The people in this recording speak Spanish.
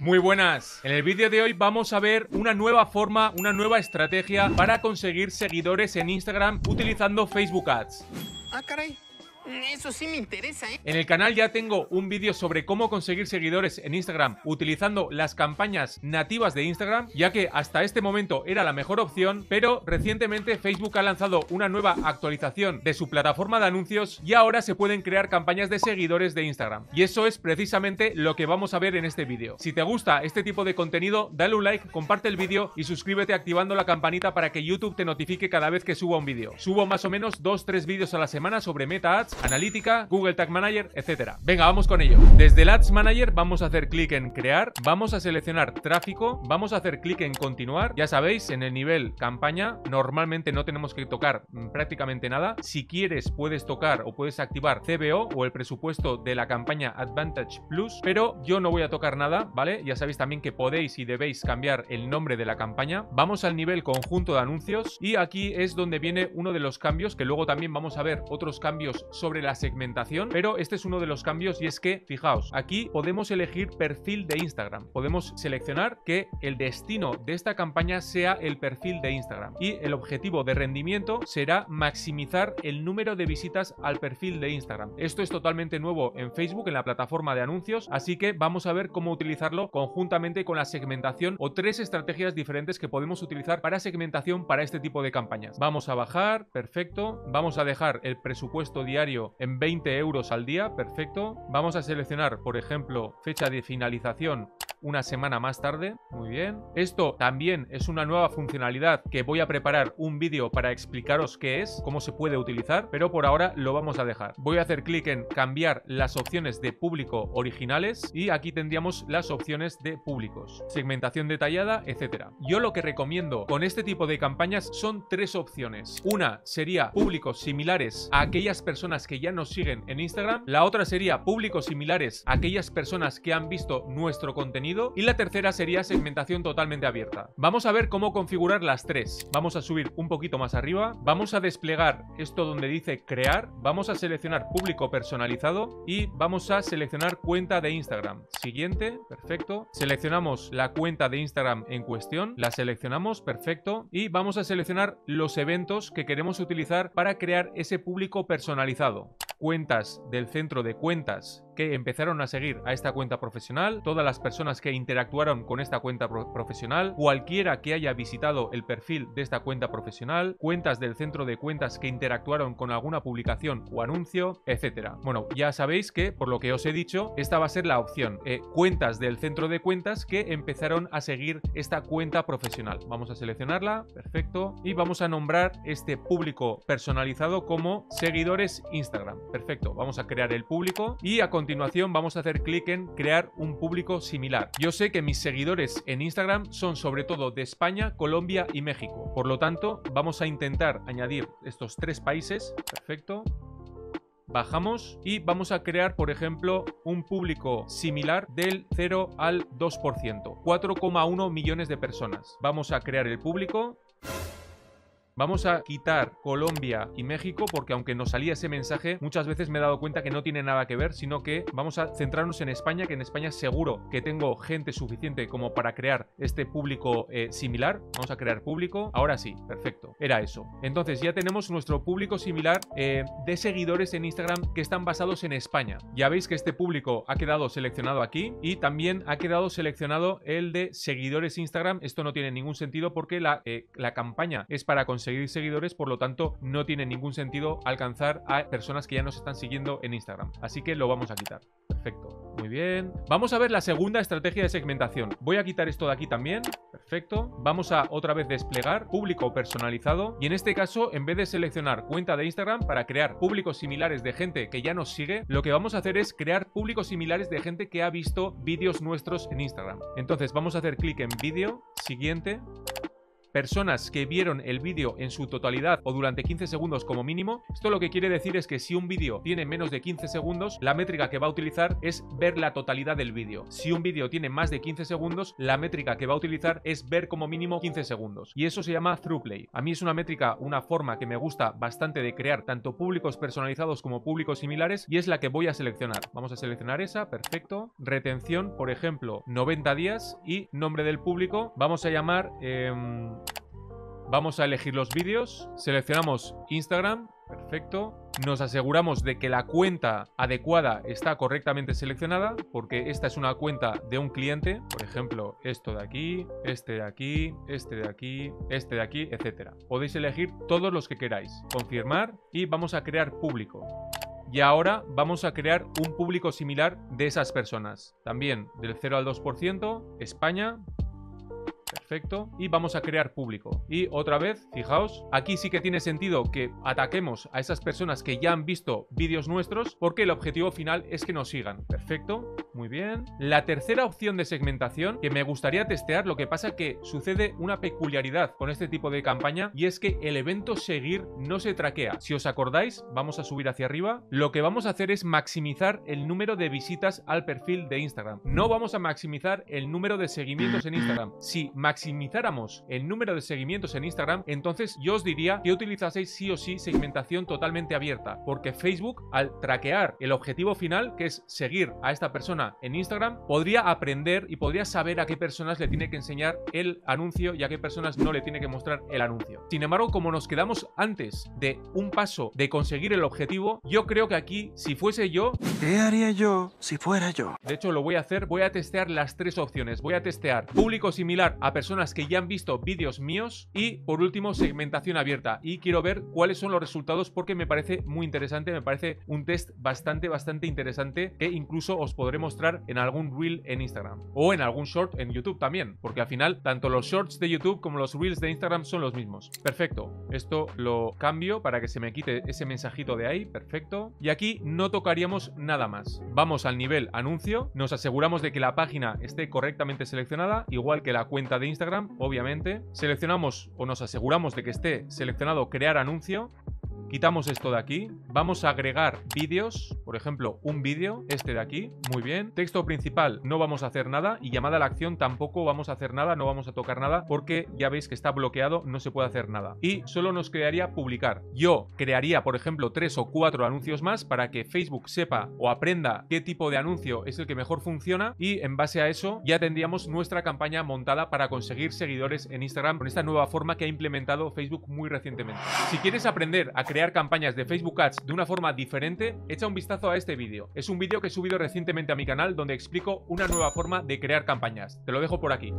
Muy buenas. En el vídeo de hoy vamos a ver una nueva forma, una nueva estrategia para conseguir seguidores en Instagram utilizando Facebook Ads. Ah, caray. Eso sí me interesa, ¿eh? En el canal ya tengo un vídeo sobre cómo conseguir seguidores en Instagram utilizando las campañas nativas de Instagram, ya que hasta este momento era la mejor opción, pero recientemente Facebook ha lanzado una nueva actualización de su plataforma de anuncios y ahora se pueden crear campañas de seguidores de Instagram. Y eso es precisamente lo que vamos a ver en este vídeo. Si te gusta este tipo de contenido, dale un like, comparte el vídeo y suscríbete activando la campanita para que YouTube te notifique cada vez que suba un vídeo. Subo más o menos 2-3 vídeos a la semana sobre Meta Ads, analítica, Google Tag Manager, etcétera. Venga, vamos con ello. Desde el Ads Manager vamos a hacer clic en crear, vamos a seleccionar tráfico, vamos a hacer clic en continuar. Ya sabéis, en el nivel campaña normalmente no tenemos que tocar mm, prácticamente nada. Si quieres puedes tocar o puedes activar CBO o el presupuesto de la campaña Advantage Plus, pero yo no voy a tocar nada, ¿vale? Ya sabéis también que podéis y debéis cambiar el nombre de la campaña. Vamos al nivel conjunto de anuncios y aquí es donde viene uno de los cambios que luego también vamos a ver otros cambios sobre la segmentación, pero este es uno de los cambios y es que, fijaos, aquí podemos elegir perfil de Instagram. Podemos seleccionar que el destino de esta campaña sea el perfil de Instagram y el objetivo de rendimiento será maximizar el número de visitas al perfil de Instagram. Esto es totalmente nuevo en Facebook, en la plataforma de anuncios, así que vamos a ver cómo utilizarlo conjuntamente con la segmentación o tres estrategias diferentes que podemos utilizar para segmentación para este tipo de campañas. Vamos a bajar, perfecto. Vamos a dejar el presupuesto diario en 20 euros al día, perfecto. Vamos a seleccionar, por ejemplo, fecha de finalización una semana más tarde. Muy bien. Esto también es una nueva funcionalidad que voy a preparar un vídeo para explicaros qué es, cómo se puede utilizar, pero por ahora lo vamos a dejar. Voy a hacer clic en cambiar las opciones de público originales y aquí tendríamos las opciones de públicos, segmentación detallada, etcétera. Yo lo que recomiendo con este tipo de campañas son tres opciones. Una sería públicos similares a aquellas personas que ya nos siguen en Instagram. La otra sería públicos similares aquellas personas que han visto nuestro contenido y la tercera sería segmentación totalmente abierta. Vamos a ver cómo configurar las tres. Vamos a subir un poquito más arriba, vamos a desplegar esto donde dice crear, vamos a seleccionar público personalizado y vamos a seleccionar cuenta de Instagram. Siguiente, perfecto. Seleccionamos la cuenta de Instagram en cuestión, la seleccionamos, perfecto. Y vamos a seleccionar los eventos que queremos utilizar para crear ese público personalizado avant. Cuentas del centro de cuentas que empezaron a seguir a esta cuenta profesional, todas las personas que interactuaron con esta cuenta profesional, cualquiera que haya visitado el perfil de esta cuenta profesional, cuentas del centro de cuentas que interactuaron con alguna publicación o anuncio, etcétera. Bueno, ya sabéis que, por lo que os he dicho, esta va a ser la opción. Eh, cuentas del centro de cuentas que empezaron a seguir esta cuenta profesional. Vamos a seleccionarla, perfecto, y vamos a nombrar este público personalizado como seguidores Instagram. Perfecto, vamos a crear el público y a continuación vamos a hacer clic en crear un público similar. Yo sé que mis seguidores en Instagram son sobre todo de España, Colombia y México. Por lo tanto, vamos a intentar añadir estos tres países. Perfecto bajamos y vamos a crear, por ejemplo, un público similar del 0 al 2%, 4,1 millones de personas. Vamos a crear el público, Vamos a quitar Colombia y México porque aunque nos salía ese mensaje, muchas veces me he dado cuenta que no tiene nada que ver, sino que vamos a centrarnos en España, que en España seguro que tengo gente suficiente como para crear este público eh, similar. Vamos a crear público. Ahora sí, perfecto. Era eso. Entonces ya tenemos nuestro público similar eh, de seguidores en Instagram que están basados en España. Ya veis que este público ha quedado seleccionado aquí y también ha quedado seleccionado el de seguidores Instagram. Esto no tiene ningún sentido porque la, eh, la campaña es para conseguir seguidores, por lo tanto no tiene ningún sentido alcanzar a personas que ya nos están siguiendo en Instagram. Así que lo vamos a quitar. Perfecto. Muy bien. Vamos a ver la segunda estrategia de segmentación. Voy a quitar esto de aquí también. Perfecto. Vamos a otra vez desplegar público personalizado. Y en este caso, en vez de seleccionar cuenta de Instagram para crear públicos similares de gente que ya nos sigue, lo que vamos a hacer es crear públicos similares de gente que ha visto vídeos nuestros en Instagram. Entonces vamos a hacer clic en vídeo, siguiente, personas que vieron el vídeo en su totalidad o durante 15 segundos como mínimo. Esto lo que quiere decir es que si un vídeo tiene menos de 15 segundos, la métrica que va a utilizar es ver la totalidad del vídeo. Si un vídeo tiene más de 15 segundos, la métrica que va a utilizar es ver como mínimo 15 segundos. Y eso se llama throughplay. A mí es una métrica, una forma que me gusta bastante de crear tanto públicos personalizados como públicos similares y es la que voy a seleccionar. Vamos a seleccionar esa, perfecto. Retención, por ejemplo, 90 días y nombre del público. Vamos a llamar... Em, vamos a elegir los vídeos. Seleccionamos Instagram. Perfecto. Nos aseguramos de que la cuenta adecuada está correctamente seleccionada, porque esta es una cuenta de un cliente, por ejemplo, esto de aquí, este de aquí, este de aquí, este de aquí, etc. Podéis elegir todos los que queráis. Confirmar y vamos a crear público. Y ahora vamos a crear un público similar de esas personas. También del 0 al 2%, España, Perfecto. Y vamos a crear público. Y otra vez, fijaos, aquí sí que tiene sentido que ataquemos a esas personas que ya han visto vídeos nuestros porque el objetivo final es que nos sigan. Perfecto. Muy bien. La tercera opción de segmentación que me gustaría testear, lo que pasa que sucede una peculiaridad con este tipo de campaña y es que el evento seguir no se traquea. Si os acordáis, vamos a subir hacia arriba. Lo que vamos a hacer es maximizar el número de visitas al perfil de Instagram. No vamos a maximizar el número de seguimientos en Instagram. Si maximizáramos el número de seguimientos en Instagram, entonces yo os diría que utilizaseis sí o sí segmentación totalmente abierta, porque Facebook al traquear el objetivo final, que es seguir a esta persona en Instagram, podría aprender y podría saber a qué personas le tiene que enseñar el anuncio y a qué personas no le tiene que mostrar el anuncio. Sin embargo, como nos quedamos antes de un paso de conseguir el objetivo, yo creo que aquí, si fuese yo... ¿Qué haría yo si fuera yo? De hecho, lo voy a hacer, voy a testear las tres opciones. Voy a testear público similar a personas que ya han visto vídeos míos y por último segmentación abierta y quiero ver cuáles son los resultados porque me parece muy interesante, me parece un test bastante bastante interesante que incluso os podré en algún reel en Instagram o en algún short en YouTube también, porque al final tanto los shorts de YouTube como los reels de Instagram son los mismos. Perfecto, esto lo cambio para que se me quite ese mensajito de ahí, perfecto. Y aquí no tocaríamos nada más. Vamos al nivel anuncio, nos aseguramos de que la página esté correctamente seleccionada, igual que la cuenta de Instagram, obviamente. Seleccionamos o nos aseguramos de que esté seleccionado crear anuncio Quitamos esto de aquí. Vamos a agregar vídeos. Por ejemplo, un vídeo, este de aquí. Muy bien. Texto principal, no vamos a hacer nada. Y llamada a la acción, tampoco vamos a hacer nada. No vamos a tocar nada porque ya veis que está bloqueado, no se puede hacer nada. Y solo nos crearía publicar. Yo crearía, por ejemplo, tres o cuatro anuncios más para que Facebook sepa o aprenda qué tipo de anuncio es el que mejor funciona. Y en base a eso ya tendríamos nuestra campaña montada para conseguir seguidores en Instagram con esta nueva forma que ha implementado Facebook muy recientemente. Si quieres aprender a crear campañas de Facebook Ads de una forma diferente, echa un vistazo a este vídeo. Es un vídeo que he subido recientemente a mi canal donde explico una nueva forma de crear campañas. Te lo dejo por aquí.